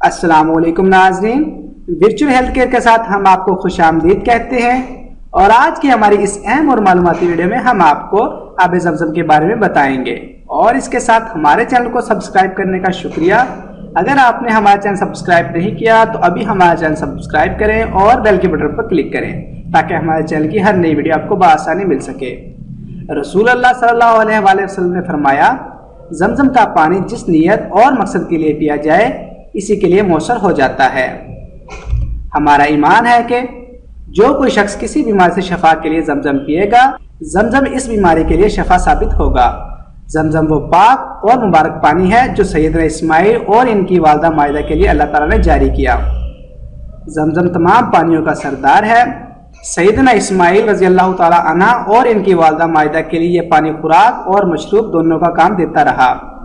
السلام علیکم ناظرین۔ ورچوئل ہیلتھ کیئر کے ساتھ ہم آپ کو خوش آمدید کہتے ہیں۔ اور آج کی ہماری اس اہم اور معلوماتی ویڈیو میں ہم آپ کو آب زمزم کے بارے میں بتائیں گے۔ اور اس کے ساتھ ہمارے چینل کو سبسکرائب کرنے کا شکریہ۔ اگر آپ نے ہمارا چینل سبسکرائب نہیں کیا تو ابھی ہمارا چینل سبسکرائب کریں اور بیل کے بٹن پر کلک کریں تاکہ ہمارے چینل کی ہر نئی ویڈیو آپ کو بآسانی مل سکے۔ رسول اللہ صلی اللہ علیہ وآلہ وسلم نے فرمایا، زمزم کا پانی جس نیت اور مقصد کے لیے پیا جائے اسی کے لیے مؤثر ہو جاتا ہے۔ ہمارا ایمان ہے کہ جو کوئی شخص کسی بیماری سے شفا کے لیے زمزم پیے گا، زمزم اس بیماری کے لیے شفا ثابت ہوگا۔ زمزم وہ پاک اور مبارک پانی ہے جو سیدنا اسماعیل اور ان کی والدہ معاہدہ کے لیے اللہ تعالیٰ نے جاری کیا۔ زمزم تمام پانیوں کا سردار ہے۔ سیدنا اسماعیل رضی اللہ تعالیٰ عنہ اور ان کی والدہ معاہدہ کے لیے یہ پانی خوراک اور مشروب دونوں کا کام دیتا رہا۔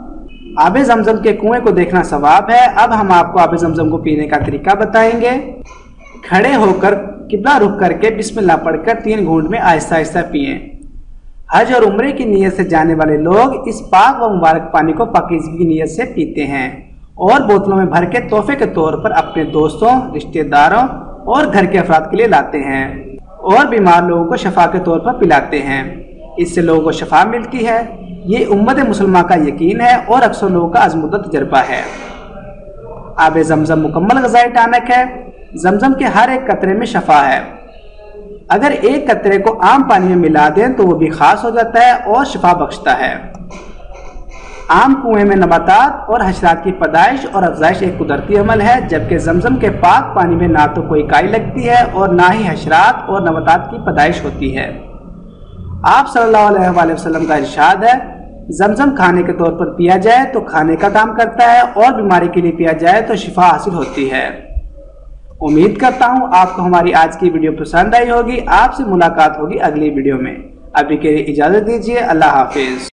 آب زمزم کے کنویں کو دیکھنا ثواب ہے۔ اب ہم آپ کو آب زمزم کو پینے کا طریقہ بتائیں گے۔ کھڑے ہو کر قبلہ رخ کر کے بسم اللہ پڑھ کر تین گھونٹ میں آہستہ آہستہ پئیں۔ حج اور عمرے کی نیت سے جانے والے لوگ اس پاک و مبارک پانی کو پاکیزگی کی نیت سے پیتے ہیں۔ اور بوتلوں میں بھر کے تحفے کے طور پر اپنے دوستوں، رشتہ داروں اور گھر کے افراد کے لیے لاتے ہیں۔ اور بیمار لوگوں کو شفا کے طور پر پلاتے ہیں۔ اس سے لوگوں کو شفا ملتی ہے۔ یہ امت مسلمہ کا یقین ہے اور اکثر لوگوں کا عظمت تجربہ ہے۔ آب زمزم مکمل غذائی ٹانک ہے۔ زمزم کے ہر ایک قطرے میں شفا ہے۔ اگر ایک قطرے کو عام پانی میں ملا دیں تو وہ بھی خاص ہو جاتا ہے اور شفا بخشتا ہے۔ عام کنویں میں نباتات اور حشرات کی پیدائش اور افزائش ایک قدرتی عمل ہے، جبکہ زمزم کے پاک پانی میں نہ تو کوئی کائی لگتی ہے اور نہ ہی حشرات اور نباتات کی پیدائش ہوتی ہے۔ آپ صلی اللہ علیہ وآلہ وسلم کا ارشاد ہے زمزم کھانے کے طور پر پیا جائے تو کھانے کا کام کرتا ہے اور بیماری کے لیے پیا جائے تو شفا حاصل ہوتی ہے۔ امید کرتا ہوں آپ کو ہماری آج کی ویڈیو پسند آئی ہوگی۔ آپ سے ملاقات ہوگی اگلی ویڈیو میں۔ ابھی کے لیے اجازت دیجیے اللہ حافظ۔